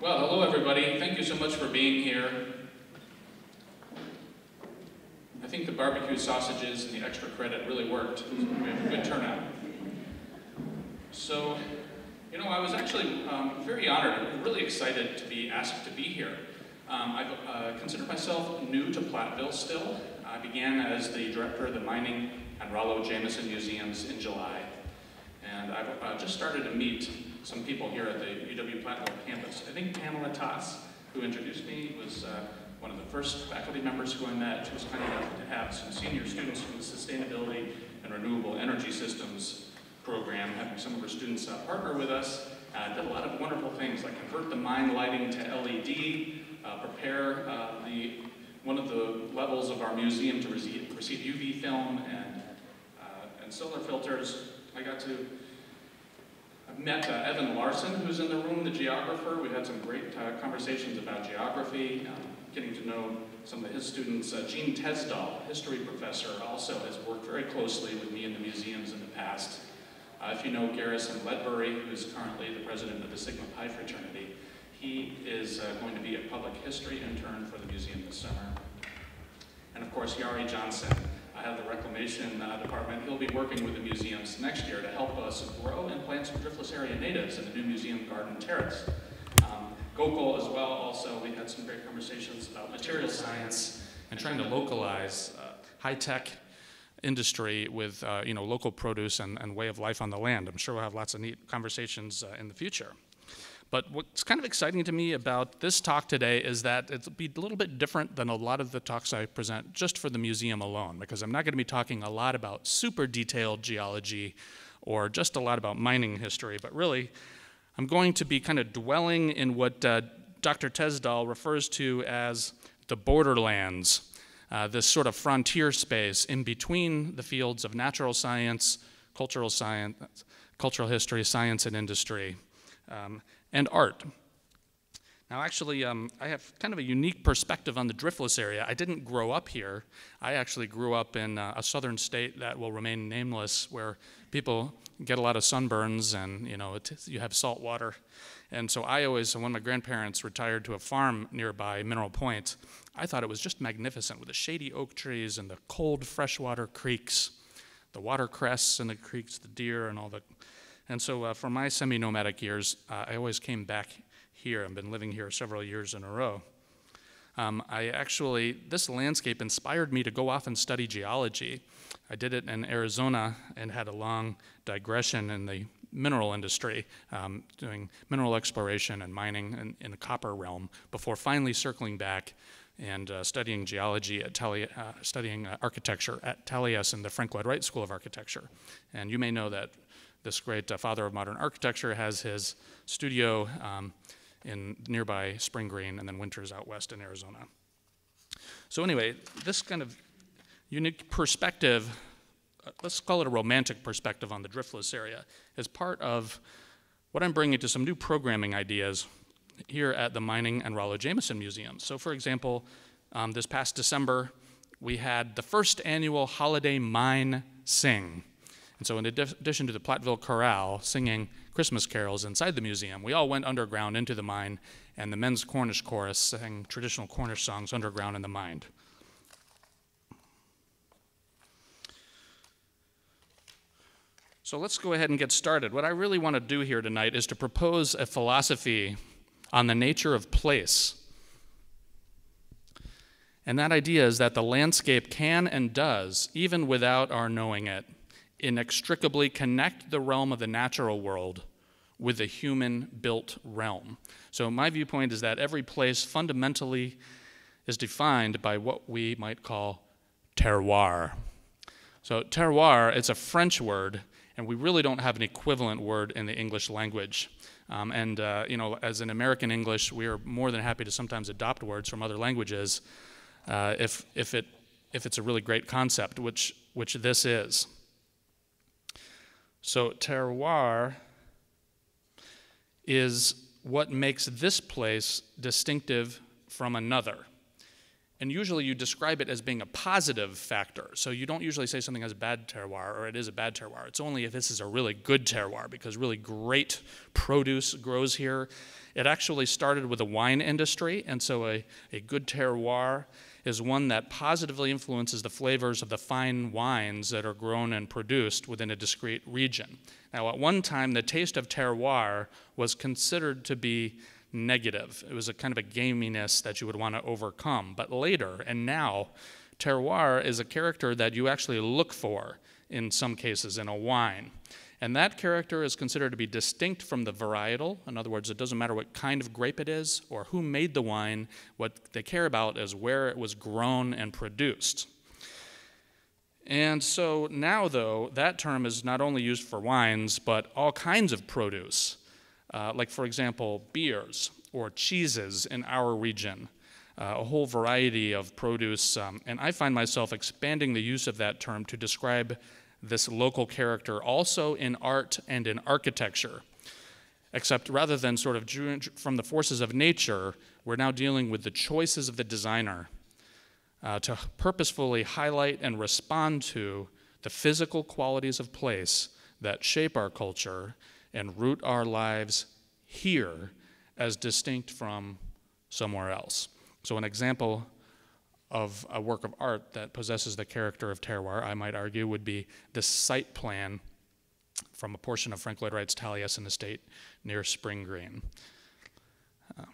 Well, hello everybody. Thank you so much for being here. I think the barbecue sausages and the extra credit really worked. We have a good turnout. So, you know, I was actually um, very honored and really excited to be asked to be here. Um, I uh, consider myself new to Platteville still. I began as the director of the Mining and Rollo Jamison Museums in July. And I've uh, just started to meet some people here at the UW Platteville campus. I think Pamela Toss, who introduced me, was uh, one of the first faculty members who I met. She was kind enough to have some senior students from the Sustainability and Renewable Energy Systems program, having some of her students uh, partner with us. Uh, did a lot of wonderful things like convert the mine lighting to LED, uh, prepare uh, the one of the levels of our museum to receive, receive UV film and, uh, and solar filters. I got to met uh, Evan Larson, who's in the room, the geographer. We had some great uh, conversations about geography, um, getting to know some of his students. Uh, Gene Tesdahl, history professor, also has worked very closely with me in the museums in the past. Uh, if you know Garrison Ledbury, who's currently the president of the Sigma Pi fraternity, he is uh, going to be a public history intern for the museum this summer. And of course, Yari Johnson, I have the reclamation uh, department. He'll be working with the museums next year to help us grow and plant some driftless area natives in the new museum garden terrace. Um, Gokul as well, also, we had some great conversations about material science and trying to localize uh, high-tech industry with uh, you know, local produce and, and, way of life on the land. I'm sure we'll have lots of neat conversations uh, in the future. But what's kind of exciting to me about this talk today is that it'll be a little bit different than a lot of the talks I present just for the museum alone, because I'm not going to be talking a lot about super detailed geology or just a lot about mining history, but really I'm going to be kind of dwelling in what uh, Dr. Tesdahl refers to as the borderlands, uh, this sort of frontier space in between the fields of natural science, cultural science, cultural history, science, and industry. Um, and art. Now, actually, um, I have kind of a unique perspective on the Driftless area. I didn't grow up here. I actually grew up in uh, a southern state that will remain nameless, where people get a lot of sunburns and you know it, you have salt water. And so I always, when my grandparents retired to a farm nearby Mineral Point, I thought it was just magnificent with the shady oak trees and the cold freshwater creeks, the watercress in the creeks, the deer, and all the and so uh, for my semi nomadic years, uh, I always came back here. I've been living here several years in a row. Um, I actually, this landscape inspired me to go off and study geology. I did it in Arizona and had a long digression in the mineral industry, um, doing mineral exploration and mining in, in, the copper realm, before finally circling back and uh, studying geology at Tali- uh, studying uh, architecture at Taliesin, the Frank Lloyd Wright School of Architecture. And you may know that this great uh, father of modern architecture has his studio um, in nearby Spring Green and then winters out west in Arizona. So, anyway, this kind of unique perspective, uh, let's call it a romantic perspective on the driftless area, is part of what I'm bringing to some new programming ideas here at the Mining and Rollo Jamison Museum. So, for example, um, this past December, we had the first annual Holiday Mine Sing. And so, in addition to the Platteville Chorale singing Christmas carols inside the museum, we all went underground into the mine, and the men's Cornish chorus sang traditional Cornish songs underground in the mine. So let's go ahead and get started. What I really want to do here tonight is to propose a philosophy on the nature of place. And that idea is that the landscape can and does, even without our knowing it, inextricably connect the realm of the natural world with the human built realm. So, my viewpoint is that every place fundamentally is defined by what we might call terroir. So, terroir, it's a French word, and we really don't have an equivalent word in the English language. Um, and, uh, you know, as in American English, we are more than happy to sometimes adopt words from other languages uh, if, if, it, if it's a really great concept, which, which this is. So, terroir is what makes this place distinctive from another. and usually you describe it as being a positive factor. So you don't usually say something has bad terroir or it is a bad terroir. It's only if this is a really good terroir because really great produce grows here. It actually started with the wine industry, and so a, a good terroir is one that positively influences the flavors of the fine wines that are grown and produced within a discrete region. Now, at one time, the taste of terroir was considered to be negative. It was a kind of a gaminess that you would want to overcome. But later and now, terroir is a character that you actually look for in some cases in a wine. And that character is considered to be distinct from the varietal. In other words, it doesn't matter what kind of grape it is or who made the wine, what they care about is where it was grown and produced. And so now, though, that term is not only used for wines, but all kinds of produce uh, like, for example, beers or cheeses in our region, uh, a whole variety of produce. Um, and I find myself expanding the use of that term to describe this local character also in art and in architecture. Except rather than sort of from the forces of nature, we're now dealing with the choices of the designer uh, to purposefully highlight and respond to the physical qualities of place that shape our culture and root our lives here as distinct from somewhere else. So, an example of a work of art that possesses the character of terroir, I might argue, would be the site plan from a portion of Frank Lloyd Wright's Taliesin estate near Spring Green. Um,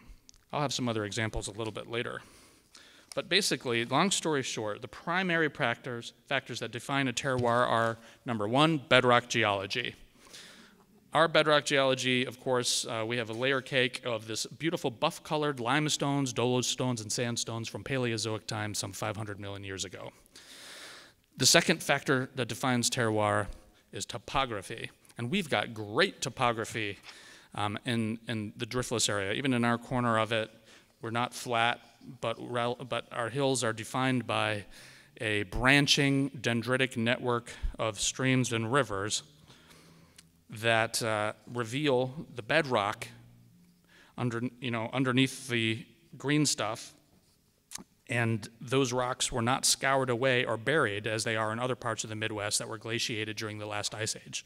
I'll have some other examples a little bit later. But basically, long story short, the primary factors, factors that define a terroir are number one, bedrock geology. Our bedrock geology, of course, uh, we have a layer cake of this beautiful buff colored limestones, dolostones, and sandstones from Paleozoic time some 500 million years ago. The second factor that defines terroir is topography. And we've got great topography um, in, in the driftless area. Even in our corner of it, we're not flat, but, but our hills are defined by a branching dendritic network of streams and rivers that uh, reveal the bedrock under, you know, underneath the green stuff. And those rocks were not scoured away or buried as they are in other parts of the Midwest that were glaciated during the last ice age.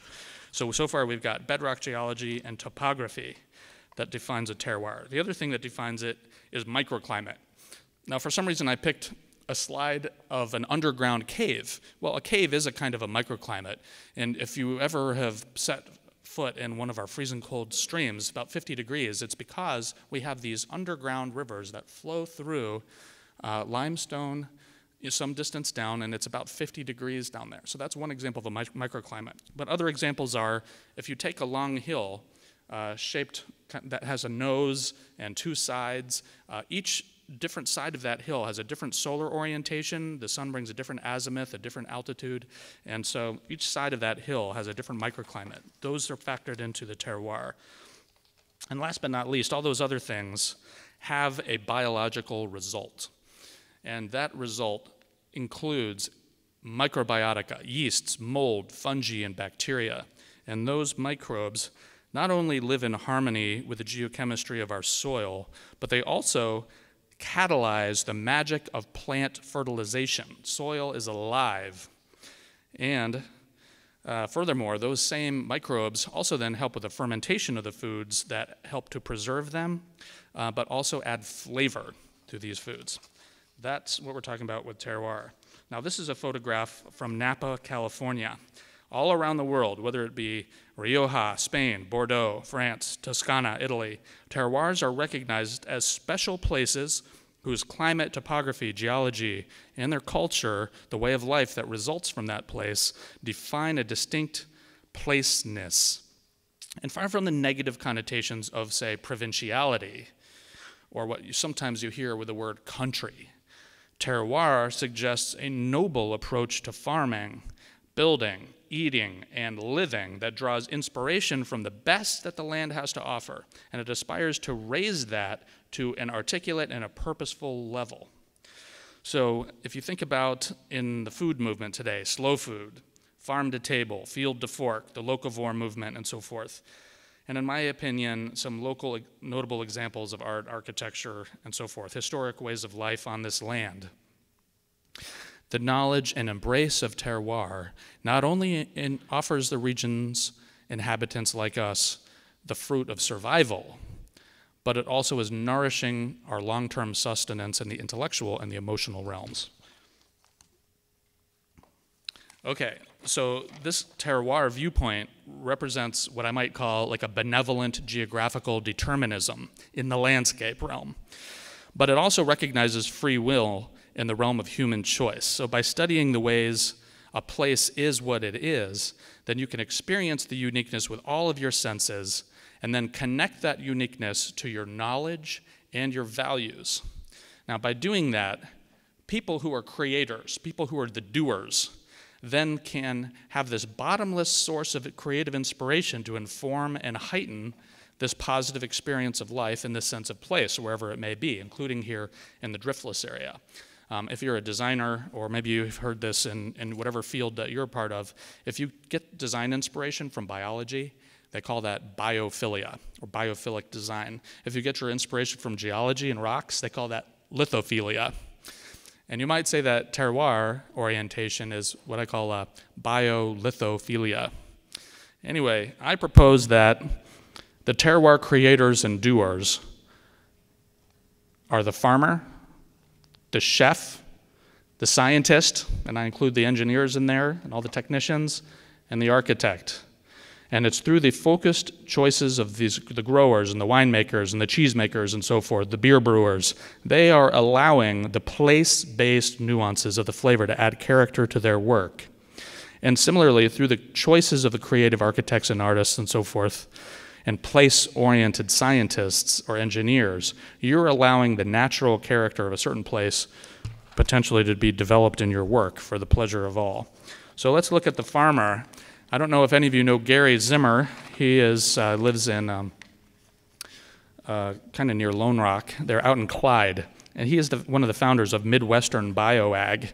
So, so far we've got bedrock geology and topography that defines a terroir. The other thing that defines it is microclimate. Now, for some reason, I picked a slide of an underground cave. Well, a cave is a kind of a microclimate. And if you ever have set foot in one of our freezing cold streams, about 50 degrees, it's because we have these underground rivers that flow through uh, limestone some distance down, and it's about 50 degrees down there. So that's one example of a microclimate. But other examples are if you take a long hill uh, shaped that has a nose and two sides, uh, each different side of that hill has a different solar orientation. The sun brings a different azimuth, a different altitude. And so each side of that hill has a different microclimate. Those are factored into the terroir. And last but not least, all those other things have a biological result. And that result includes microbiotica, yeasts, mold, fungi, and bacteria. And those microbes not only live in harmony with the geochemistry of our soil, but they also catalyze the magic of plant fertilization. Soil is alive. And uh, furthermore, those same microbes also then help with the fermentation of the foods that help to preserve them, uh, but also add flavor to these foods. That's what we're talking about with terroir. Now, this is a photograph from Napa, California. All around the world, whether it be Rioja, Spain, Bordeaux, France, Toscana, Italy, terroirs are recognized as special places whose climate, topography, geology, and their culture, the way of life that results from that place, define a distinct placeness. And far from the negative connotations of, say, provinciality, or what you, sometimes you hear with the word country, terroir suggests a noble approach to farming, building, eating, and living that draws inspiration from the best that the land has to offer, and it aspires to raise that to an articulate and a purposeful level. So, if you think about in the food movement today, slow food, farm to table, field to fork, the locavore movement, and so forth, and in my opinion, some local notable examples of art, architecture, and so forth, historic ways of life on this land. The knowledge and embrace of terroir not only in, offers the region's inhabitants like us the fruit of survival, but it also is nourishing our long term sustenance in the intellectual and the emotional realms. Okay, so this terroir viewpoint represents what I might call like a benevolent geographical determinism in the landscape realm. But it also recognizes free will in the realm of human choice. So by studying the ways a place is what it is, then you can experience the uniqueness with all of your senses and then connect that uniqueness to your knowledge and your values. Now, by doing that, people who are creators, people who are the doers, then can have this bottomless source of creative inspiration to inform and heighten this positive experience of life in this sense of place, wherever it may be, including here in the driftless area. Um, if you're a designer, or maybe you've heard this in, in whatever field that you're a part of, if you get design inspiration from biology, they call that biophilia or biophilic design. If you get your inspiration from geology and rocks, they call that lithophilia. And you might say that terroir orientation is what I call a biolithophilia. Anyway, I propose that the terroir creators and doers are the farmer, the chef, the scientist, and I include the engineers in there and all the technicians, and the architect. And it's through the focused choices of these, the growers and the winemakers and the cheesemakers and so forth, the beer brewers, they are allowing the place based nuances of the flavor to add character to their work. And similarly, through the choices of the creative architects and artists and so forth, and place oriented scientists or engineers, you're allowing the natural character of a certain place potentially to be developed in your work for the pleasure of all. So let's look at the farmer I don't know if any of you know Gary Zimmer. He is, uh, lives in um, uh, kind of near Lone Rock. They're out in Clyde. And he is the, one of the founders of Midwestern BioAg.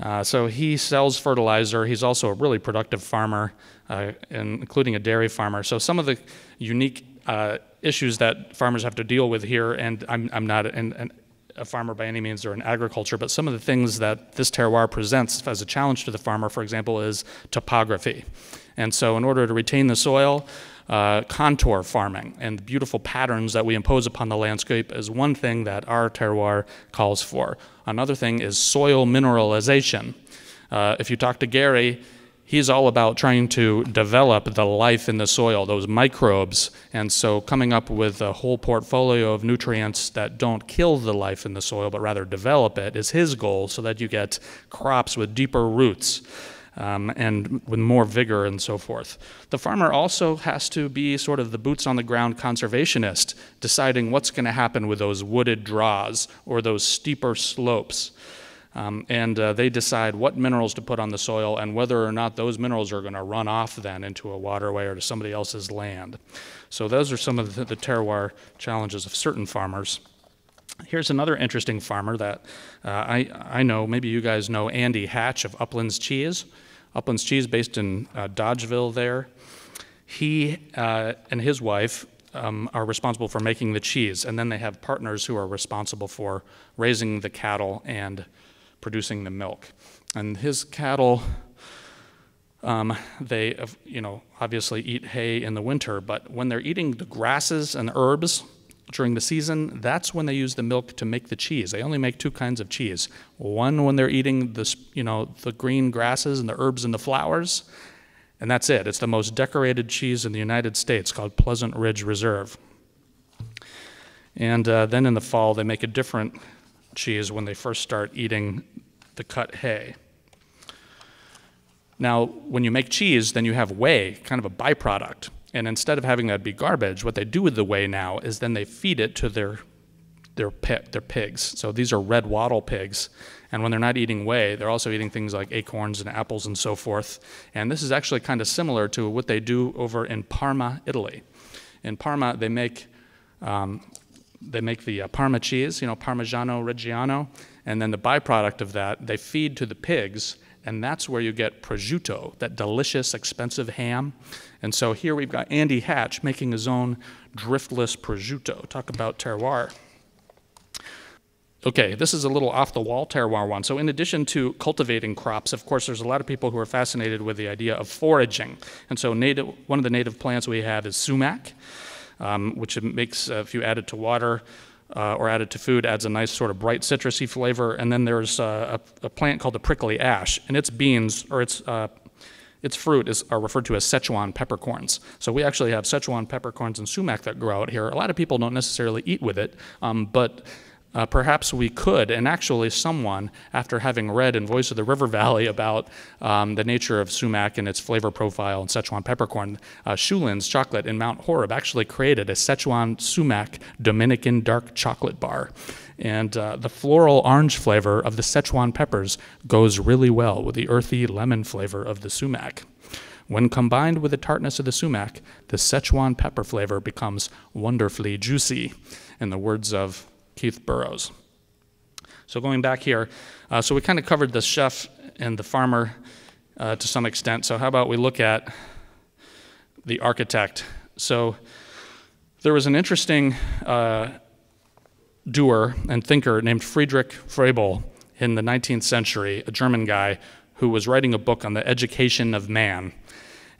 Uh, so he sells fertilizer. He's also a really productive farmer, uh, including a dairy farmer. So some of the unique uh, issues that farmers have to deal with here, and I'm, I'm not an, an a farmer by any means or in agriculture, but some of the things that this terroir presents as a challenge to the farmer, for example, is topography. And so, in order to retain the soil, uh, contour farming and the beautiful patterns that we impose upon the landscape is one thing that our terroir calls for. Another thing is soil mineralization. Uh, if you talk to Gary, he's all about trying to develop the life in the soil, those microbes, and so coming up with a whole portfolio of nutrients that don't kill the life in the soil but rather develop it is his goal so that you get crops with deeper roots. Um, and with more vigor and so forth. The farmer also has to be sort of the boots on the ground conservationist, deciding what's going to happen with those wooded draws or those steeper slopes. Um, and uh, they decide what minerals to put on the soil and whether or not those minerals are going to run off then into a waterway or to somebody else's land. So those are some of the, the terroir challenges of certain farmers. Here's another interesting farmer that uh, I, I know, maybe you guys know Andy Hatch of Uplands Cheese. Uplands Cheese, based in uh, Dodgeville, there. He uh, and his wife um, are responsible for making the cheese, and then they have partners who are responsible for raising the cattle and producing the milk. And his cattle, um, they, you know, obviously eat hay in the winter, but when they're eating the grasses and herbs during the season, that's when they use the milk to make the cheese. They only make two kinds of cheese. One when they're eating the, you know, the green grasses and the herbs and the flowers, and that's it. It's the most decorated cheese in the United States called Pleasant Ridge Reserve. And uh, then in the fall, they make a different cheese when they first start eating the cut hay. Now, when you make cheese, then you have whey, kind of a byproduct. And instead of having that be garbage, what they do with the whey now is then they feed it to their their, their pigs. So these are red wattle pigs. And when they're not eating whey, they're also eating things like acorns and apples and so forth. And this is actually kind of similar to what they do over in Parma, Italy. In Parma, they make um, they make the uh, Parma cheese, you know, Parmigiano Reggiano, and then the byproduct of that, they feed to the pigs, and that's where you get prosciutto, that delicious, expensive ham. And so here we've got Andy Hatch making his own driftless prosciutto. Talk about terroir. Okay, this is a little off the wall terroir one. So, in addition to cultivating crops, of course, there's a lot of people who are fascinated with the idea of foraging. And so, native, one of the native plants we have is sumac, um, which makes, uh, if you add it to water, uh, or added to food adds a nice sort of bright citrusy flavor. And then there's uh, a, a, plant called the prickly ash, and its beans or its uh, its fruit is, are referred to as Szechuan peppercorns. So we actually have Szechuan peppercorns and sumac that grow out here. A lot of people don't necessarily eat with it, um, but uh, perhaps we could, and actually, someone, after having read in Voice of the River Valley about um, the nature of sumac and its flavor profile and Szechuan peppercorn, uh, Chocolate in Mount Horeb actually created a Szechuan sumac Dominican dark chocolate bar. And uh, the floral orange flavor of the Szechuan peppers goes really well with the earthy lemon flavor of the sumac. When combined with the tartness of the sumac, the Szechuan pepper flavor becomes wonderfully juicy. In the words of Keith Burrows. So going back here, uh, so we kind of covered the chef and the farmer uh, to some extent. So how about we look at the architect? So there was an interesting uh, doer and thinker named Friedrich Froebel in the 19th century, a German guy who was writing a book on the education of man.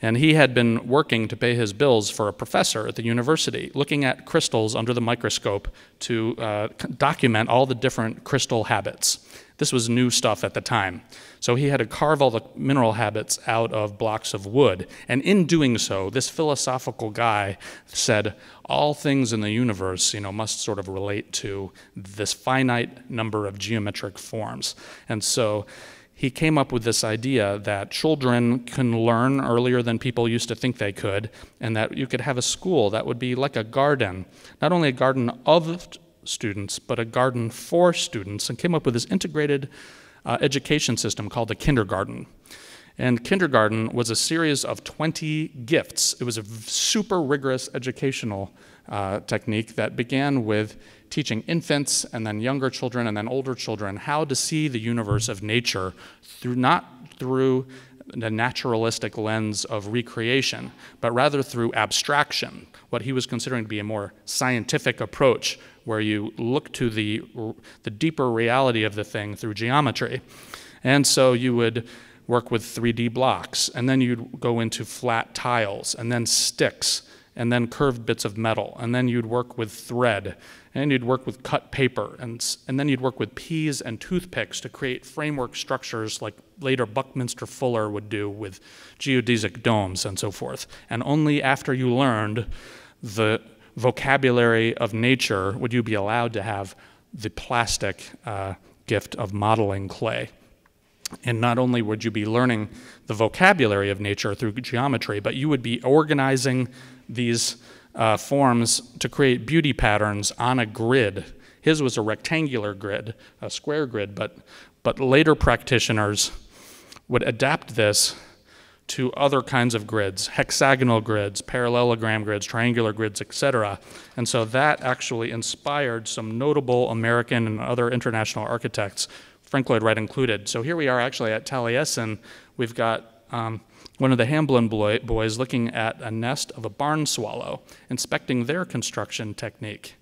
And he had been working to pay his bills for a professor at the university, looking at crystals under the microscope to uh, document all the different crystal habits. This was new stuff at the time. So he had to carve all the mineral habits out of blocks of wood. And in doing so, this philosophical guy said, all things in the universe, you know, must sort of relate to this finite number of geometric forms. And so he came up with this idea that children can learn earlier than people used to think they could, and that you could have a school that would be like a garden, not only a garden of students, but a garden for students, and came up with this integrated uh, education system called the kindergarten. And kindergarten was a series of 20 gifts. It was a super rigorous educational uh, technique that began with teaching infants and then younger children and then older children how to see the universe of nature through not through the naturalistic lens of recreation, but rather through abstraction, what he was considering to be a more scientific approach, where you look to the, the deeper reality of the thing through geometry. And so you would work with 3D blocks, and then you'd go into flat tiles, and then sticks, and then curved bits of metal, and then you'd work with thread, and you'd work with cut paper, and, and then you'd work with peas and toothpicks to create framework structures like later Buckminster Fuller would do with geodesic domes and so forth. And only after you learned the vocabulary of nature would you be allowed to have the plastic uh, gift of modeling clay. And not only would you be learning the vocabulary of nature through geometry, but you would be organizing these uh, forms to create beauty patterns on a grid. His was a rectangular grid, a square grid, but, but later practitioners would adapt this to other kinds of grids, hexagonal grids, parallelogram grids, triangular grids, etc. And so that actually inspired some notable American and other international architects, Frank Lloyd Wright included. So here we are actually at Taliesin. We've got um, one of the Hamblin boy, boys looking at a nest of a barn swallow, inspecting their construction technique.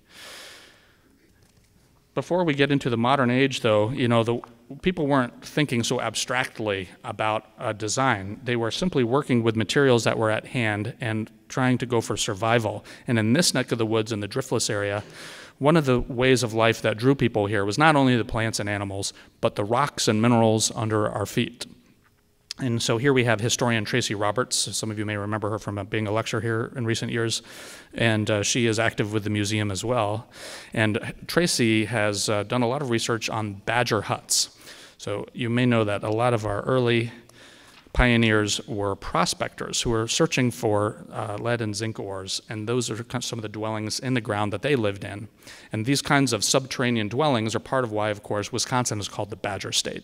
Before we get into the modern age, though, you know, the, people weren't thinking so abstractly about a design. They were simply working with materials that were at hand and trying to go for survival. And in this neck of the woods, in the driftless area, one of the ways of life that drew people here was not only the plants and animals, but the rocks and minerals under our feet. And so here we have historian Tracy Roberts. Some of you may remember her from being a lecturer here in recent years. And uh, she is active with the museum as well. And Tracy has uh, done a lot of research on badger huts. So you may know that a lot of our early pioneers were prospectors who were searching for uh, lead and zinc ores, and those are some of the dwellings in the ground that they lived in. And these kinds of subterranean dwellings are part of why, of course, Wisconsin is called the Badger State.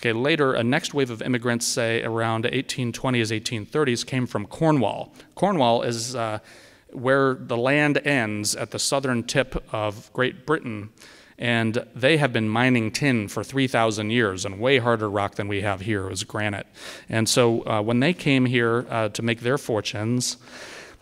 Okay, later, a next wave of immigrants, say around 1820s, 1830s, came from Cornwall. Cornwall is uh, where the land ends at the southern tip of Great Britain. And they have been mining tin for 3,000 years and way harder rock than we have here. Was granite. And so uh, when they came here uh, to make their fortunes,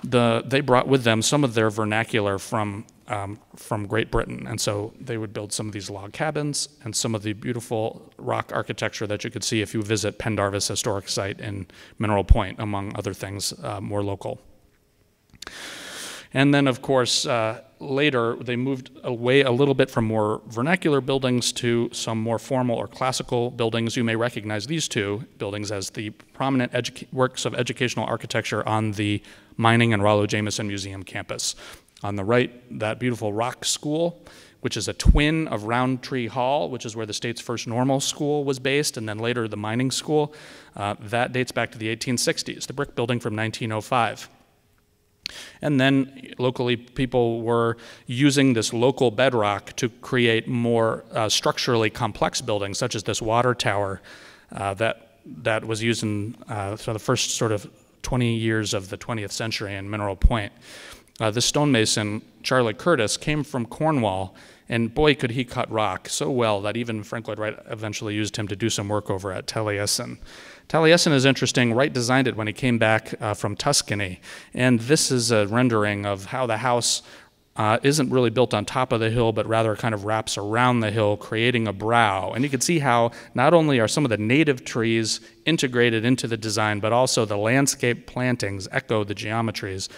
the, they brought with them some of their vernacular from, um, from Great Britain. And so they would build some of these log cabins and some of the beautiful rock architecture that you could see if you visit Pendarvis Historic Site in Mineral Point, among other things uh, more local. And then, of course, uh, later they moved away a little bit from more vernacular buildings to some more formal or classical buildings. You may recognize these two buildings as the prominent works of educational architecture on the Mining and Rollo Jamison Museum campus. On the right, that beautiful Rock School, which is a twin of Rountree Hall, which is where the state's first normal school was based, and then later the mining school. Uh, that dates back to the 1860s, the brick building from 1905. And then locally, people were using this local bedrock to create more uh, structurally complex buildings, such as this water tower uh, that, that was used in uh, the first sort of 20 years of the 20th century in Mineral Point. Uh, the stonemason, Charlie Curtis, came from Cornwall, and boy, could he cut rock so well that even Frank Lloyd Wright eventually used him to do some work over at Taliesin. Taliesin is interesting. Wright designed it when he came back uh, from Tuscany. And this is a rendering of how the house uh, isn't really built on top of the hill, but rather kind of wraps around the hill, creating a brow. And you can see how not only are some of the native trees integrated into the design, but also the landscape plantings echo the geometries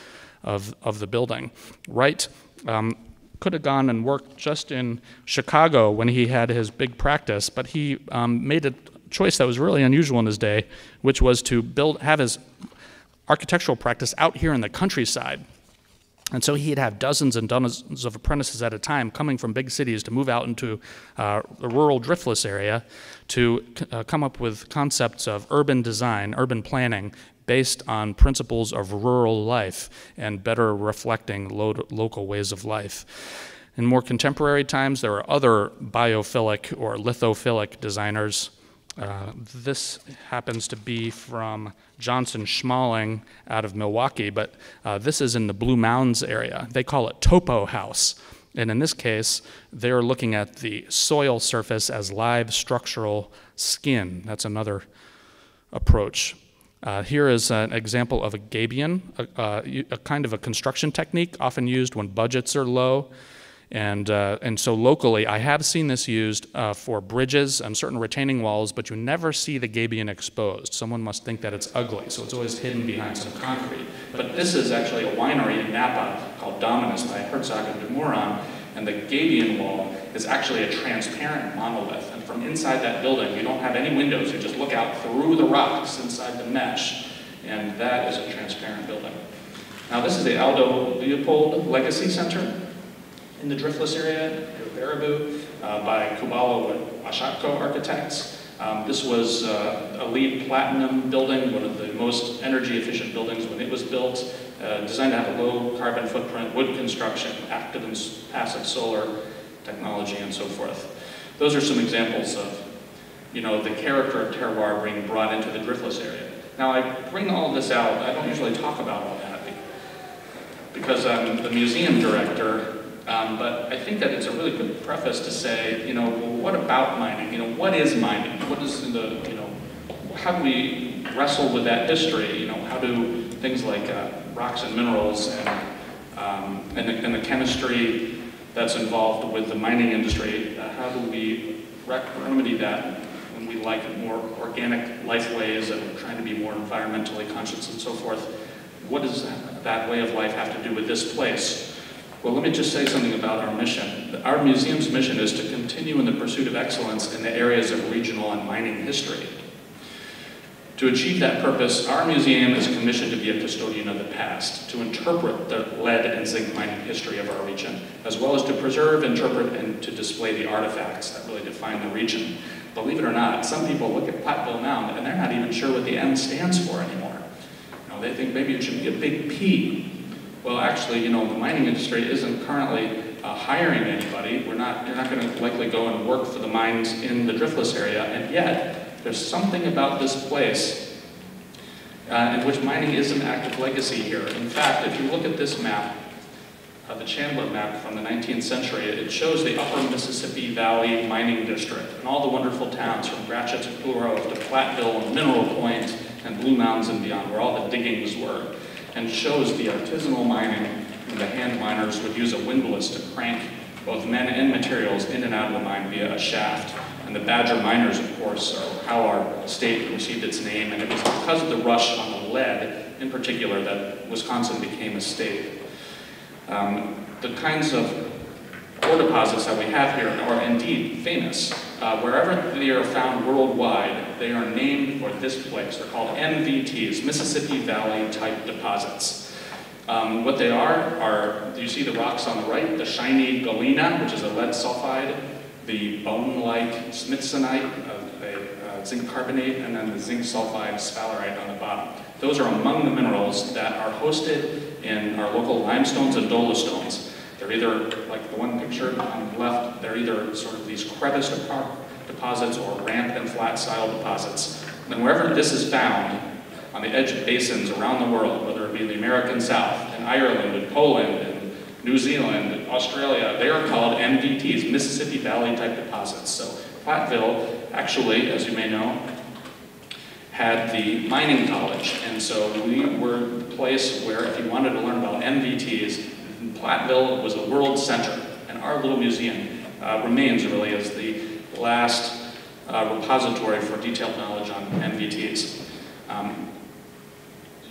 of, of the building. Wright um, could have gone and worked just in Chicago when he had his big practice, but he um, made a choice that was really unusual in his day, which was to build, have his architectural practice out here in the countryside. And so he'd have dozens and dozens of apprentices at a time coming from big cities to move out into uh, the rural driftless area to uh, come up with concepts of urban design, urban planning, based on principles of rural life and better reflecting lo local ways of life. In more contemporary times, there are other biophilic or lithophilic designers uh, this happens to be from Johnson Schmaling out of Milwaukee, but uh, this is in the Blue Mounds area. They call it Topo House. And in this case, they're looking at the soil surface as live structural skin. That's another approach. Uh, here is an example of a gabion, a, a, a kind of a construction technique often used when budgets are low. And, uh, and so locally, I have seen this used uh, for bridges and certain retaining walls, but you never see the gabion exposed. Someone must think that it's ugly, so it's always hidden behind some concrete. But this is actually a winery in Napa called Dominus by Herzog and de Meuron, and the gabion wall is actually a transparent monolith. And from inside that building, you don't have any windows, you just look out through the rocks inside the mesh, and that is a transparent building. Now this is the Aldo Leopold Legacy Center in the Driftless area, near Baraboo, uh, by Kubala Washatko Architects. Um, this was uh, a LEED platinum building, one of the most energy efficient buildings when it was built, uh, designed to have a low carbon footprint, wood construction, active and passive solar technology, and so forth. Those are some examples of you know, the character of terroir being brought into the driftless area. Now I bring all this out, I don't usually talk about all that because I'm the museum director um, but I think that it's a really good preface to say, you know, well, what about mining? You know, what is mining? What is the, you know, how do we wrestle with that history? You know, how do things like uh, rocks and minerals and, um, and, the, and, the, chemistry that's involved with the mining industry, uh, how do we remedy that when we like more organic life ways and we're trying to be more environmentally conscious and so forth? What does that way of life have to do with this place? Well, let me just say something about our mission. Our museum's mission is to continue in the pursuit of excellence in the areas of regional and mining history. To achieve that purpose, our museum is commissioned to be a custodian of the past, to interpret the lead and zinc mining history of our region, as well as to preserve, interpret, and to display the artifacts that really define the region. Believe it or not, some people look at Platteville Mound and they're not even sure what the M stands for anymore. You know, they think maybe it should be a big P well, actually, you know, the mining industry isn't currently uh, hiring anybody. We're not, you're not going to likely go and work for the mines in the driftless area, and yet there's something about this place uh, in which mining is an active legacy here. In fact, if you look at this map, uh, the Chandler map from the 19th century. It shows the upper Mississippi Valley mining district and all the wonderful towns from Gratiot to Grove to Platteville and Mineral Point and Blue Mounds and beyond, where all the diggings were, and shows the artisanal mining and the hand miners would use a windlass to crank both men and materials in and out of the mine via a shaft. And the Badger miners, of course, are how our state received its name, and it was because of the rush on the lead, in particular, that Wisconsin became a state. Um, the kinds of ore deposits that we have here are indeed famous. Uh, wherever they are found worldwide, they are named for this place. They're called MVTs, Mississippi Valley Type Deposits. Um, what they are, are, do you see the rocks on the right, the shiny galena, which is a lead sulfide, the bone-like smithsonite, uh, a, uh, zinc carbonate, and then the zinc sulfide sphalerite on the bottom. Those are among the minerals that are hosted in our local limestones and dolostones. They're either, like the one pictured on the left, they're either sort of these crevice deposits or ramp and flat style deposits. And wherever this is found, on the edge of basins around the world, whether it be the American South, in Ireland, in Poland, in New Zealand, and Australia, they are called MVTs, Mississippi Valley type deposits. So Platteville, actually, as you may know, had the mining college. And so we were the place where if you wanted to learn about MVTs, Platteville was a world center. And our little museum uh, remains really as the last uh, repository for detailed knowledge on MVTs. Um,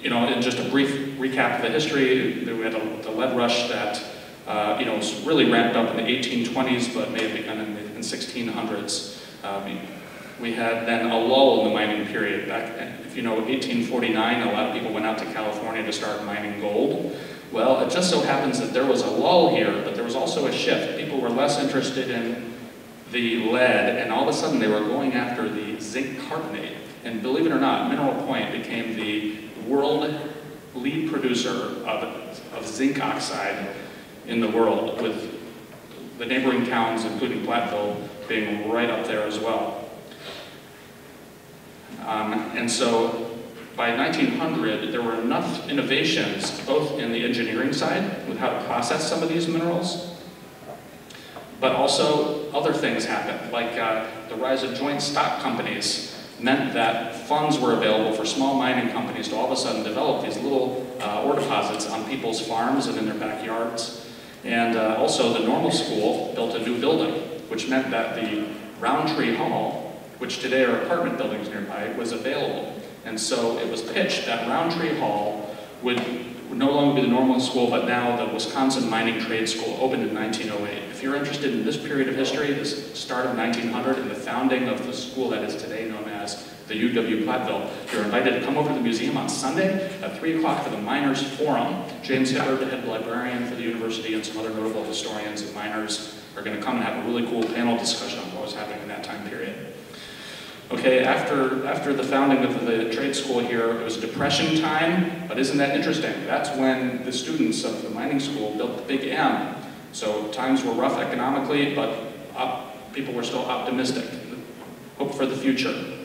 you know, in just a brief recap of the history, we had a, the lead rush that, uh, you know, was really ramped up in the 1820s, but may have begun in the in 1600s. Um, we had then a lull in the mining period. Back, if you know, 1849, a lot of people went out to California to start mining gold. Well, it just so happens that there was a lull here, but there was also a shift. People were less interested in the lead, and all of a sudden they were going after the zinc carbonate. And believe it or not, Mineral Point became the world lead producer of, of zinc oxide in the world, with the neighboring towns, including Platteville, being right up there as well. Um, and so by 1900, there were enough innovations, both in the engineering side, with how to process some of these minerals, but also other things happened, like uh, the rise of joint stock companies meant that funds were available for small mining companies to all of a sudden develop these little uh, ore deposits on people's farms and in their backyards. And uh, also the normal school built a new building, which meant that the Rountree Hall, which today are apartment buildings nearby, was available. And so it was pitched that Rountree Hall would, no longer be the normal school, but now the Wisconsin Mining Trade School opened in 1908. If you're interested in this period of history, this start of 1900 and the founding of the school that is today known the UW Platteville. You're invited to come over to the museum on Sunday at 3 o'clock for the Miners Forum. James Hibbard, the head librarian for the university, and some other notable historians and miners are going to come and have a really cool panel discussion on what was happening in that time period. Okay, after, after the founding of the trade school here, it was depression time, but isn't that interesting? That's when the students of the mining school built the Big M. So times were rough economically, but people were still optimistic, hope for the future.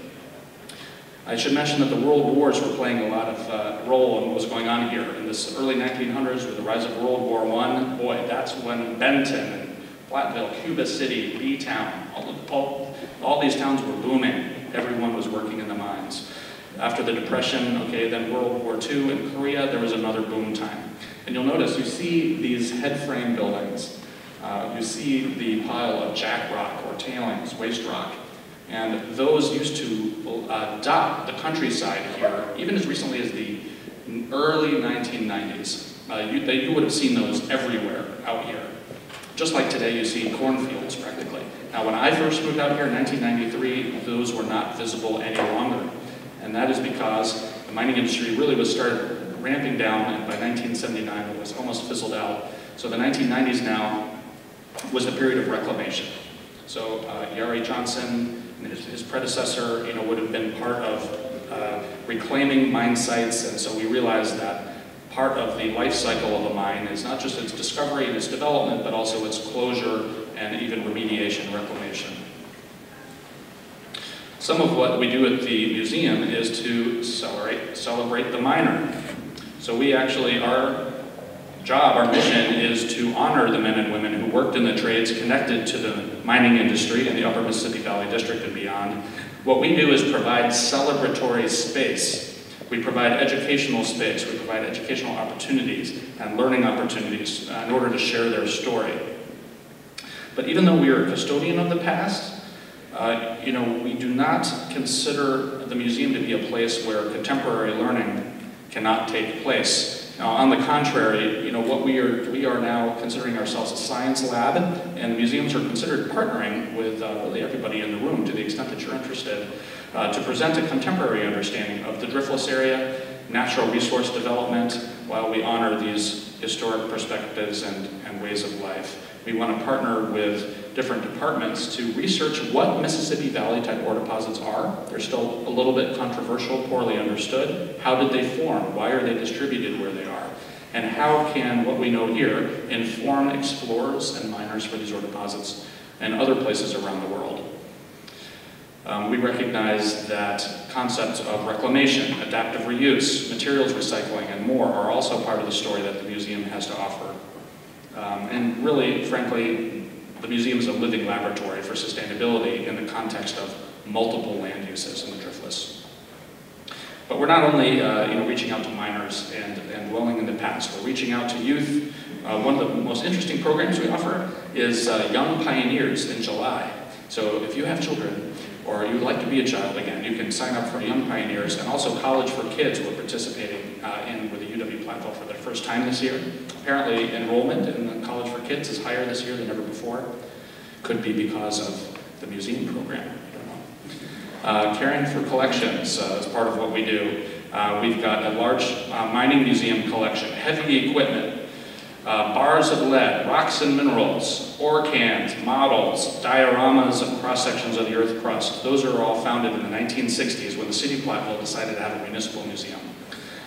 I should mention that the world wars were playing a lot of uh, role in what was going on here. In this early 1900s, with the rise of World War I, boy, that's when Benton and Platteville, Cuba City, B-Town, all, all, all these towns were booming. Everyone was working in the mines. After the Depression, okay, then World War II in Korea, there was another boom time. And you'll notice, you see these head frame buildings. Uh, you see the pile of jack rock or tailings, waste rock. And those used to uh, dot the countryside here, even as recently as the early 1990s. Uh, you, you would have seen those everywhere out here. Just like today you see cornfields practically. Now when I first moved out here in 1993, those were not visible any longer. And that is because the mining industry really was started ramping down, and by 1979 it was almost fizzled out. So the 1990s now was the period of reclamation. So uh, Yari Johnson his, his, predecessor, you know, would have been part of uh, reclaiming mine sites, and so we realized that part of the life cycle of a mine is not just its discovery and its development, but also its closure and even remediation, reclamation. Some of what we do at the museum is to celebrate, celebrate the miner. So we actually, our job, our mission, is to honor the men and women who worked in the trades connected to the mining industry in the upper Mississippi Valley District and beyond. What we do is provide celebratory space. We provide educational space. We provide educational opportunities and learning opportunities uh, in order to share their story. But even though we are a custodian of the past, uh, you know, we do not consider the museum to be a place where contemporary learning cannot take place. Now, on the contrary, you know, what we are, we are now considering ourselves a science lab, and museums are considered partnering with uh, really everybody in the room to the extent that you're interested uh, to present a contemporary understanding of the driftless area, natural resource development, while we honor these historic perspectives and, and ways of life. We want to partner with different departments to research what Mississippi Valley type ore deposits are. They're still a little bit controversial, poorly understood. How did they form? Why are they distributed where they are? And how can what we know here inform explorers and miners for these ore deposits and other places around the world? Um, we recognize that concepts of reclamation, adaptive reuse, materials recycling, and more are also part of the story that the museum has to offer. Um, and really, frankly, the museum is a living laboratory for sustainability in the context of multiple land uses in the driftless. But we're not only uh, you know, reaching out to miners and, and dwelling in the past, we're reaching out to youth. Uh, one of the most interesting programs we offer is uh, Young Pioneers in July. So if you have children, or you would like to be a child again, you can sign up for Young Pioneers and also College for Kids who are participating uh, in with the UW Platteville for the first time this year. Apparently enrollment in the College for Kids is higher this year than ever before. Could be because of the museum program. Uh, caring for collections uh, is part of what we do. Uh, we've got a large uh, mining museum collection, heavy equipment, uh, bars of lead, rocks and minerals, ore cans, models, dioramas of cross-sections of the earth crust. Those are all founded in the 1960s when the city of Platteville decided to have a municipal museum.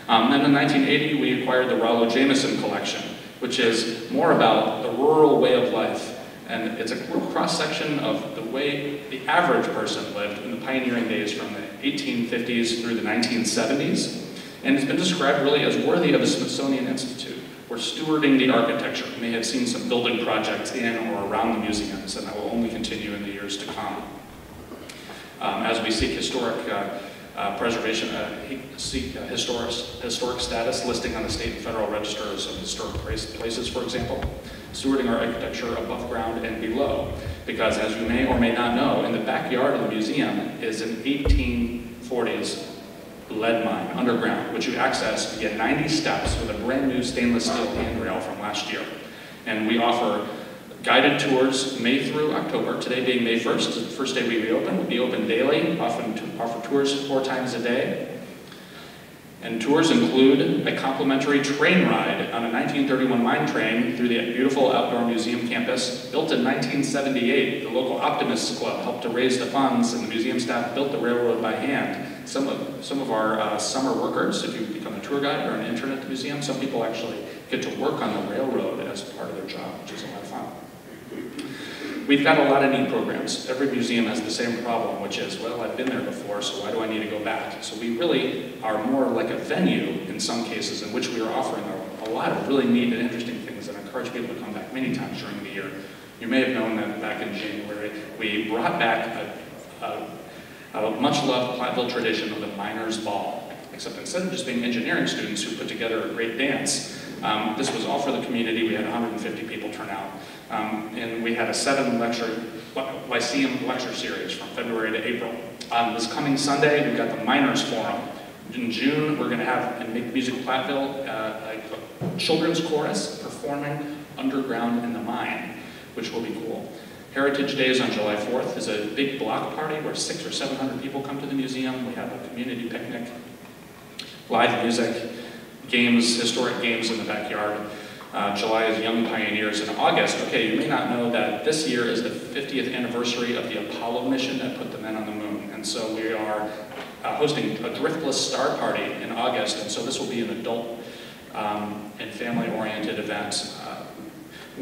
Um, then in 1980, we acquired the Rollo Jamison collection, which is more about the rural way of life. And it's a cross-section of the way the average person lived in the pioneering days from the 1850s through the 1970s. And it's been described really as worthy of a Smithsonian Institute. We're stewarding the architecture. You may have seen some building projects in or around the museums, and that will only continue in the years to come. Um, as we seek historic uh, uh, preservation, uh, seek uh, historic, historic status listing on the state and federal registers of historic places, for example, stewarding our architecture above ground and below. Because as you may or may not know, in the backyard of the museum is an 1840s lead mine underground, which you access via 90 steps with a brand new stainless steel handrail from last year. And we offer guided tours May through October, today being May 1st, the first day we reopen. We'll be open daily, often offer tours four times a day. And tours include a complimentary train ride on a 1931 mine train through the beautiful outdoor museum campus. Built in 1978, the local Optimists Club helped to raise the funds and the museum staff built the railroad by hand. Some of, some of our uh, summer workers, if you become a tour guide or an intern at the museum, some people actually get to work on the railroad as part of their job, which is a lot of fun. We've got a lot of neat programs. Every museum has the same problem, which is, well, I've been there before, so why do I need to go back? So we really are more like a venue in some cases in which we are offering a, a lot of really neat and interesting things and encourage people to come back many times during the year. You may have known that back in January, we brought back a, a, a much-loved Platteville tradition of the Miners' Ball, except instead of just being engineering students who put together a great dance, um, this was all for the community. We had 150 people turn out. Um, and we had a seven lecture, Lyceum lecture series from February to April. Um, this coming Sunday, we've got the Miners Forum. In June, we're going to have in Make Music Platteville uh, a children's chorus performing underground in the mine, which will be cool. Heritage Days on July 4th is a big block party where six or 700 people come to the museum. We have a community picnic, live music, games, historic games in the backyard. Uh, July is Young Pioneers. In August, okay, you may not know that this year is the 50th anniversary of the Apollo mission that put the men on the moon. And so we are uh, hosting a Driftless Star Party in August. And so this will be an adult um, and family-oriented event uh,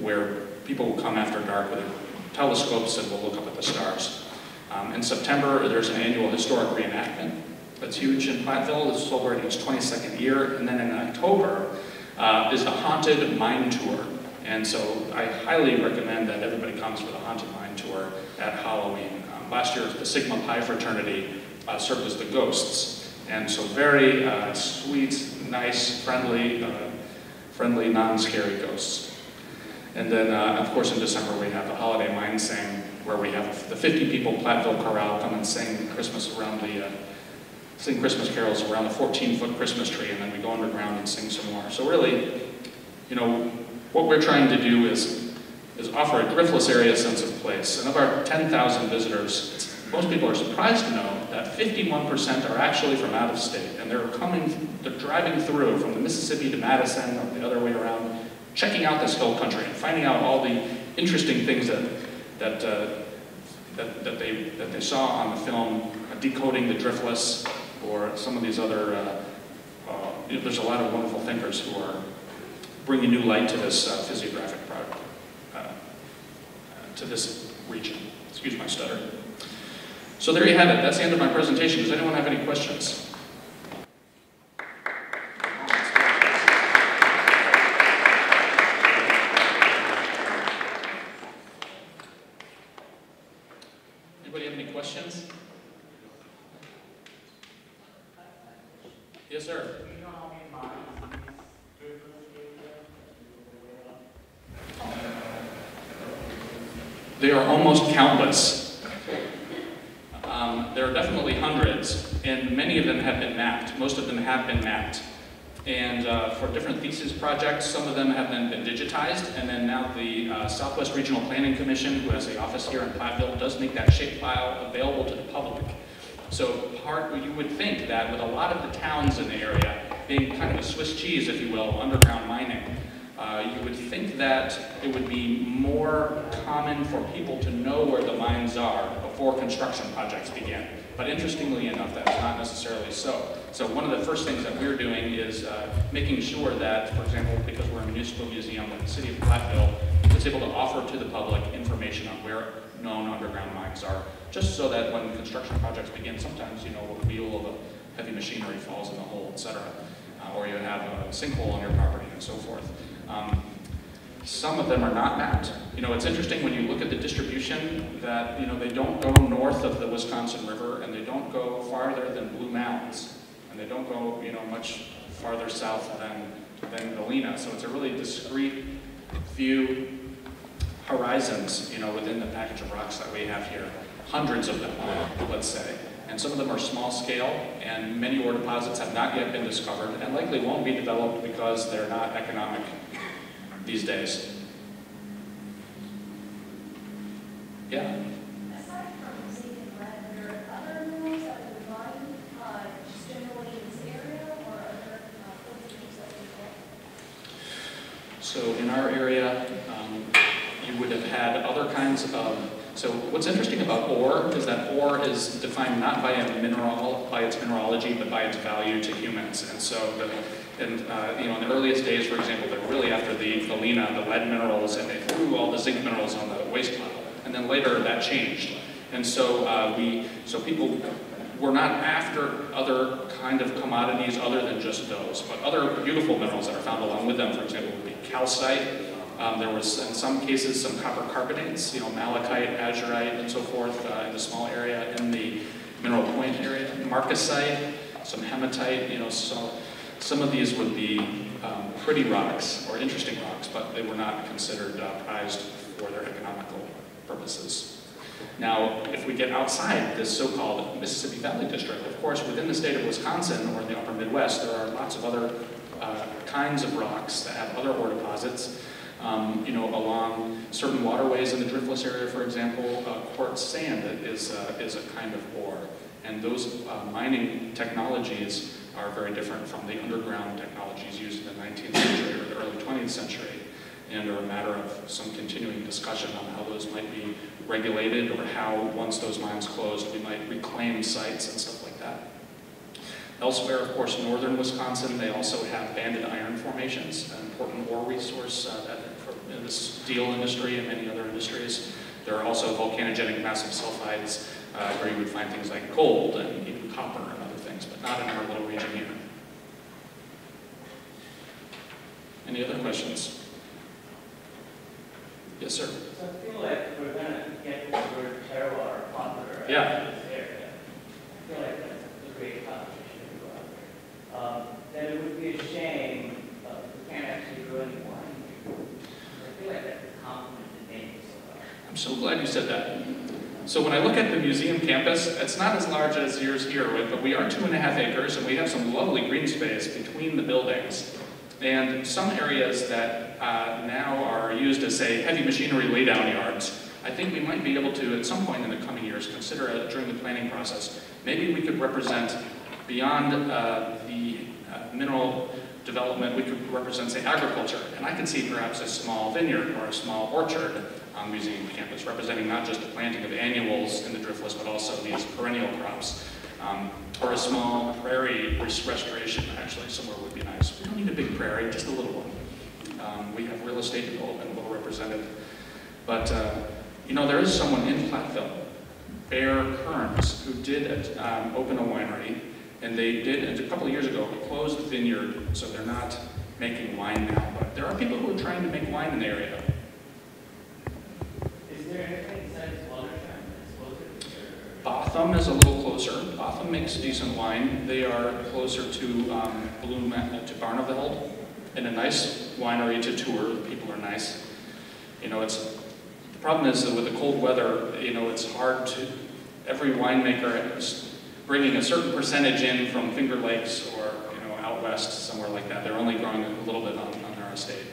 where people will come after dark with telescopes and will look up at the stars. Um, in September, there's an annual historic reenactment that's huge in Platteville. It's celebrating its 22nd year. And then in October, uh, is the Haunted Mine Tour. And so I highly recommend that everybody comes for the Haunted Mine Tour at Halloween. Um, last year, the Sigma Pi fraternity uh, served as the ghosts. And so very uh, sweet, nice, friendly, uh, friendly, non-scary ghosts. And then, uh, of course, in December, we have the Holiday Mine Sing, where we have the 50 people Platteville Chorale come and sing Christmas around the, uh, sing Christmas carols around the 14-foot Christmas tree, and then we go underground and sing some more. So really, you know, what we're trying to do is, is offer a Driftless area sense of place. And of our 10,000 visitors, most people are surprised to know that 51% are actually from out of state, and they're coming, they're driving through from the Mississippi to Madison or the other way around, checking out this hill country and finding out all the interesting things that, that, uh, that, that, they, that they saw on the film, Decoding the Driftless, or some of these other, uh, uh, there's a lot of wonderful thinkers who are bringing new light to this uh, physiographic product, uh, uh, to this region. Excuse my stutter. So there you have it. That's the end of my presentation. Does anyone have any questions? Anybody have any questions? Yes, sir. They are almost countless. Um, there are definitely hundreds, and many of them have been mapped. Most of them have been mapped. And uh, for different thesis projects, some of them have then been digitized, and then now the Regional Planning Commission, who has the office here in Platteville, does make that shapefile available to the public. So part, you would think that with a lot of the towns in the area being kind of a Swiss cheese, if you will, underground mining, uh, you would think that it would be more common for people to know where the mines are before construction projects begin. But interestingly enough, that's not necessarily so. So one of the first things that we're doing is uh, making sure that, for example, because we're a municipal museum with the city of Platteville, able to offer to the public information on where known underground mines are, just so that when construction projects begin, sometimes, you know, a wheel of a heavy machinery falls in the hole, et cetera, uh, or you have a sinkhole on your property and so forth. Um, some of them are not mapped. You know, it's interesting when you look at the distribution that, you know, they don't go north of the Wisconsin River and they don't go farther than Blue Mounds. And they don't go, you know, much farther south than, than Galena. So it's a really discrete few horizons, you know, within the package of rocks that we have here. Hundreds of them, let's say. And some of them are small scale, and many ore deposits have not yet been discovered, and likely won't be developed because they're not economic these days. Yeah? Aside from zinc and lead, are there other minerals that we mine, uh, just generally in this area, or other, uh, filters that we get? So in our area, have had other kinds of, so what's interesting about ore is that ore is defined not by a mineral, by its mineralogy, but by its value to humans. And so the, and, uh, you know, in the earliest days, for example, they were really after the galena, the lead minerals, and they threw all the zinc minerals on the waste pile. And then later that changed. And so uh, we, so people were not after other kind of commodities other than just those, but other beautiful minerals that are found along with them, for example, would be calcite. Um, there was, in some cases, some copper carbonates, you know, malachite, azurite, and so forth uh, in the small area in the Mineral Point area. Marcasite, some hematite, you know, so some of these would be um, pretty rocks or interesting rocks, but they were not considered uh, prized for their economical purposes. Now, if we get outside this so-called Mississippi Valley District, of course, within the state of Wisconsin or in the upper Midwest, there are lots of other uh, kinds of rocks that have other ore deposits. Um, you know, along certain waterways in the driftless area, for example, uh, quartz sand is, uh, is a kind of ore. And those uh, mining technologies are very different from the underground technologies used in the 19th century or the early 20th century and are a matter of some continuing discussion on how those might be regulated or how, once those mines closed, we might reclaim sites and stuff like that. Elsewhere, of course, northern Wisconsin, they also have banded iron formations, an important ore resource uh, that the steel industry and many other industries. There are also volcanogenic massive sulfides uh, where you would find things like gold and even copper and other things, but not in our little region here. Any other questions? Yes, sir. So I feel like we're gonna get the word terroir popular right, Yeah. in this area. I feel like that's a great competition to go out there. Um, Then it would be a shame uh, if we can't actually grow any wine here. I feel like that could complement the name so well. I'm so glad you said that. So when I look at the museum campus, it's not as large as yours here, but we are two and a half acres, and we have some lovely green space between the buildings. And some areas that uh, now are used as, say, heavy machinery laydown yards, I think we might be able to, at some point in the coming years, consider during the planning process. Maybe we could represent, beyond uh, the uh, mineral development, we could represent, say, agriculture. And I could see perhaps a small vineyard or a small orchard on museum campus, representing not just the planting of annuals in the driftless, but also these perennial crops. Um, or a small prairie restoration, actually, somewhere would be nice. We don't need a big prairie, just a little one. Um, we have real estate development well represented. But, uh, you know, there is someone in Platteville, Bear Kearns, who did um, open a winery, and they did, a couple of years ago, closed the vineyard, so they're not making wine now. But there are people who are trying to make wine in the area. Is there anything besides Watertown that's closer? Botham is a little closer. Botham makes decent wine. They are closer to um, Bloom, uh, to Barneveld, and a nice winery to tour. The people are nice. You know, it's the problem is that with the cold weather, you know, it's hard to. Every winemaker bringing a certain percentage in from Finger Lakes or you know out west somewhere like that. They're only growing a little bit on, on their estate,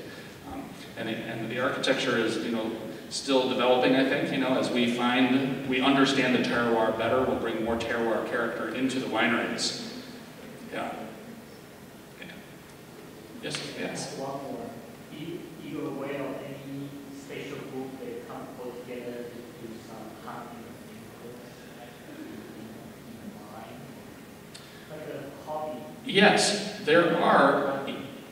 um, and the, and the architecture is you know still developing, I think, you know, as we find, we understand the terroir better, we'll bring more terroir character into the wineries. Yeah. Yes, yes aware of any special group that come all together to do some hunting of vehicles in the mine? Like a hobby? Yes, there are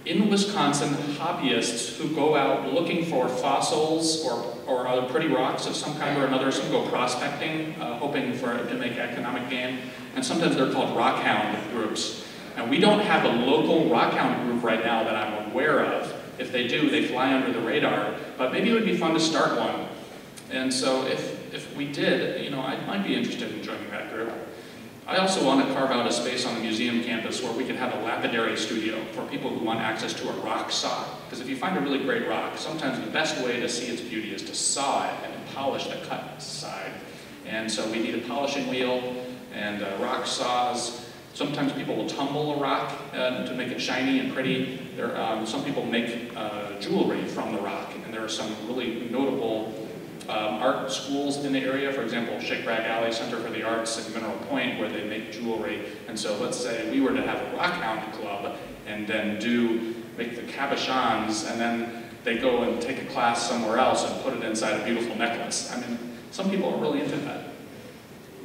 in Wisconsin hobbyists who go out looking for fossils or, or other pretty rocks of some kind or another. Some go prospecting, uh, hoping for to make economic gain, and sometimes they're called rockhound groups. And we don't have a local rockhound group right now that I'm aware of. If they do, they fly under the radar. But maybe it would be fun to start one. And so if, if we did, you know, I might be interested in joining that group. I also want to carve out a space on the museum campus where we could have a lapidary studio for people who want access to a rock saw. Because if you find a really great rock, sometimes the best way to see its beauty is to saw it and to polish the cut side. And so we need a polishing wheel and uh, rock saws. Sometimes people will tumble a rock uh, to make it shiny and pretty. There, um, some people make uh, jewelry from the rock, and there are some really notable um, art schools in the area, for example, Shake Rag Alley Center for the Arts in Mineral Point, where they make jewelry. And so let's say we were to have a rockhound club and then do, make the cabochons, and then they go and take a class somewhere else and put it inside a beautiful necklace. I mean, some people are really into that.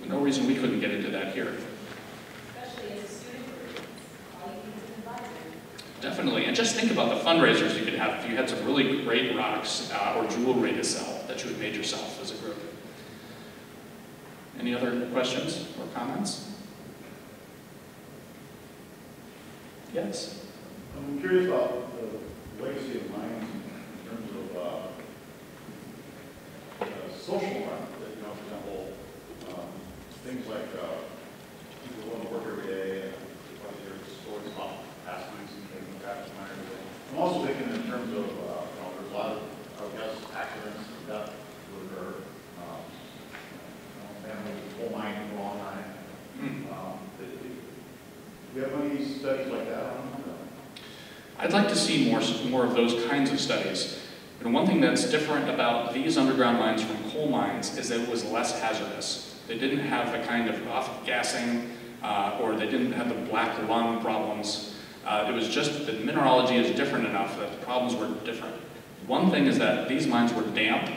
No reason we couldn't get into that here. Especially as a student group, all you need is an advisor. Definitely, and just think about the fundraisers you could have if you had some really great rocks uh, or jewelry to sell that you had made yourself as a group. Any other questions or comments? Yes. I'm curious about the legacy of mines in terms of, uh, uh, social environment, that, you know, for example, um, things like, uh, people going to work every day, and like there's stories about past weeks and things like that. I'm also thinking in terms of, uh, you know, there's a lot of, I guess, accidents, death would um, families, coal mine for time. Um, do we have any studies like that on? I'd like to see more, more of those kinds of studies. And one thing that's different about these underground mines from coal mines is that it was less hazardous. They didn't have the kind of off-gassing, uh, or they didn't have the black lung problems. Uh, it was just that mineralogy is different enough that the problems were different. One thing is that these mines were damp.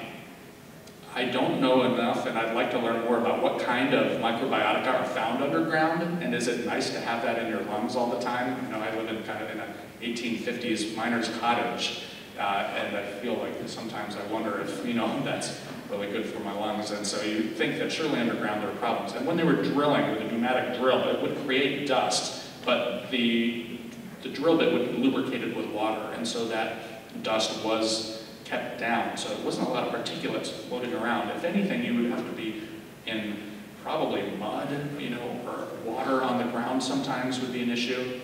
I don't know enough, and I'd like to learn more about what kind of microbiota are found underground, and is it nice to have that in your lungs all the time? You know, I live in kind of in a 1850s miner's cottage, uh, and I feel like sometimes I wonder if, you know, that's really good for my lungs, and so you think that surely underground there are problems. And when they were drilling with a pneumatic drill, it would create dust, but the, the drill bit would be lubricated with water, and so that dust was kept down. So it wasn't a lot of particulates floating around. If anything, you would have to be in probably mud, you know, or water on the ground sometimes would be an issue.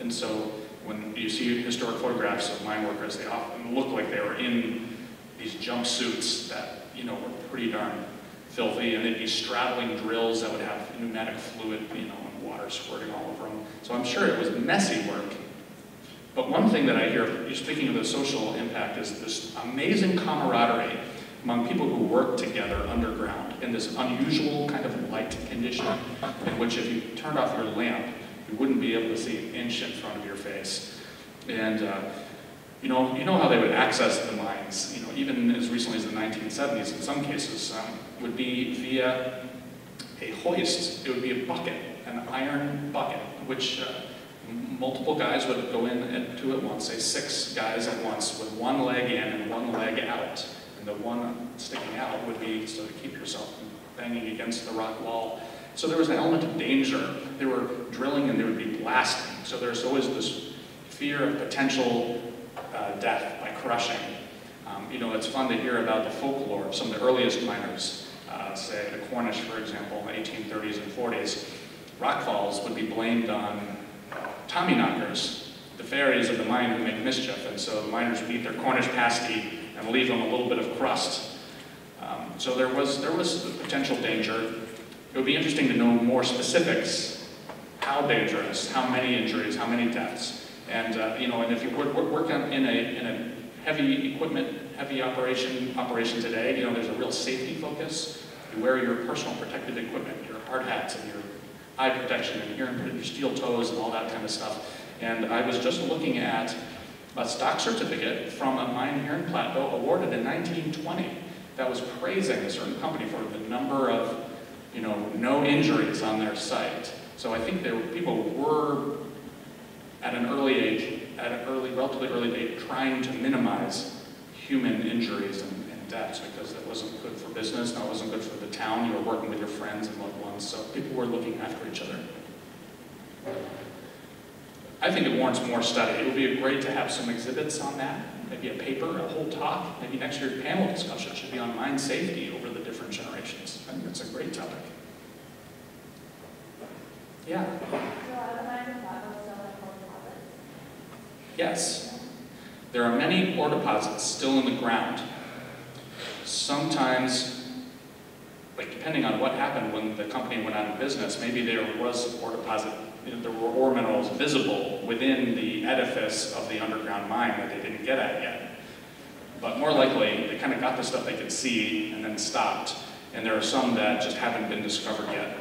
And so when you see historic photographs of mine workers, they often look like they were in these jumpsuits that, you know, were pretty darn filthy, and they'd be straddling drills that would have pneumatic fluid, you know, and water squirting all over them. So I'm sure it was messy work. But one thing that I hear, speaking of the social impact, is this amazing camaraderie among people who work together underground in this unusual kind of light condition in which if you turned off your lamp, you wouldn't be able to see an inch in front of your face. And uh, you know, you know how they would access the mines, you know, even as recently as the 1970s in some cases, um, would be via a hoist. It would be a bucket, an iron bucket, which uh, multiple guys would go in and to at once, say six guys at once, with one leg in and one leg out. And the one sticking out would be so to keep yourself from banging against the rock wall. So there was an element of danger. They were drilling and they would be blasting. So there's always this fear of potential uh, death by crushing. Um, you know, it's fun to hear about the folklore of some of the earliest miners, uh, say the Cornish, for example, in the 1830s and 40s. Rockfalls would be blamed on Tommyknockers, the fairies of the mine who make mischief, and so the miners would eat their Cornish pasty and leave them a little bit of crust. Um, so there was, there was potential danger. It would be interesting to know more specifics, how dangerous, how many injuries, how many deaths. And, uh, you know, and if you work, work, work in, a, in a heavy equipment, heavy operation, operation today, you know, there's a real safety focus. You wear your personal protective equipment, your hard hats and your eye protection and your, your steel toes and all that kind of stuff. And I was just looking at a stock certificate from a mine here in Platteville awarded in 1920 that was praising a certain company for the number of, you know, no injuries on their site. So I think there people were at an early age, at an early, relatively early date, trying to minimize human injuries and, and deaths because it wasn't good for business, no, it wasn't good for the town. You were working with your friends and loved ones, so people were looking after each other. I think it warrants more study. It would be great to have some exhibits on that, maybe a paper, a whole talk, maybe next year's panel discussion should be on mine safety over the different generations. I think that's a great topic. Yeah. Yes. There are many ore deposits still in the ground. Sometimes, like depending on what happened when the company went out of business, maybe there was ore deposit, there were ore minerals visible within the edifice of the underground mine that they didn't get at yet. But more likely, they kind of got the stuff they could see and then stopped. And there are some that just haven't been discovered yet.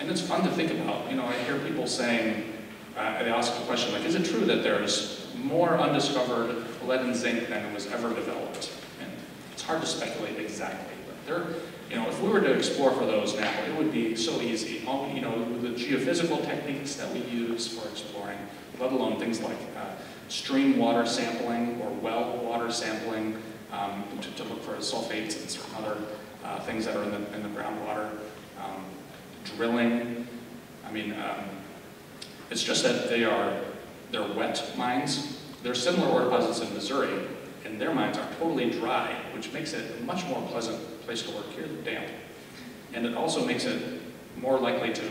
And it's fun to think about. You know, I hear people saying, uh, they ask a question like, is it true that there's more undiscovered lead and zinc than was ever developed? Hard to speculate exactly, but there, you know, if we were to explore for those now, it would be so easy. All, you know, the geophysical techniques that we use for exploring, let alone things like uh, stream water sampling or well water sampling um, to, to, look for sulfates and certain other uh, things that are in the, in the groundwater. Um, drilling. I mean, um, it's just that they are, they're wet mines. There are similar ore deposits in Missouri, their mines are totally dry, which makes it a much more pleasant place to work. Here, they're damp. And it also makes it more likely to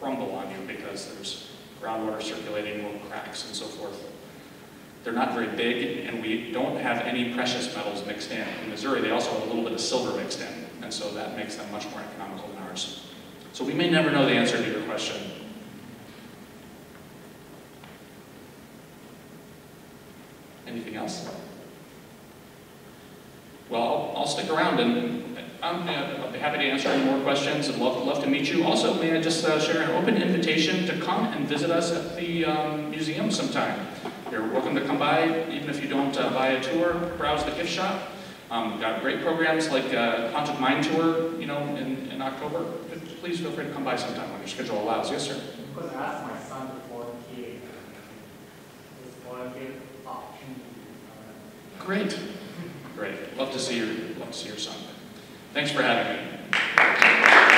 crumble on you because there's groundwater circulating, little cracks and so forth. They're not very big, and we don't have any precious metals mixed in. In Missouri, they also have a little bit of silver mixed in, and so that makes them much more economical than ours. So we may never know the answer to your question. Anything else? Well, I'll, I'll stick around and I'm, uh, I'll be happy to answer any more questions and love, love to meet you. Also, may I just uh, share an open invitation to come and visit us at the um, museum sometime. You're welcome to come by, even if you don't uh, buy a tour, browse the gift shop. Um, we've got great programs like uh, Haunted Mine Tour, you know, in, in October. Please feel free to come by sometime when your schedule allows. Yes, sir. Because I asked my son to volunteer, volunteer opportunity. Great. Great. Love to see your, love to see your son. Thanks for having me.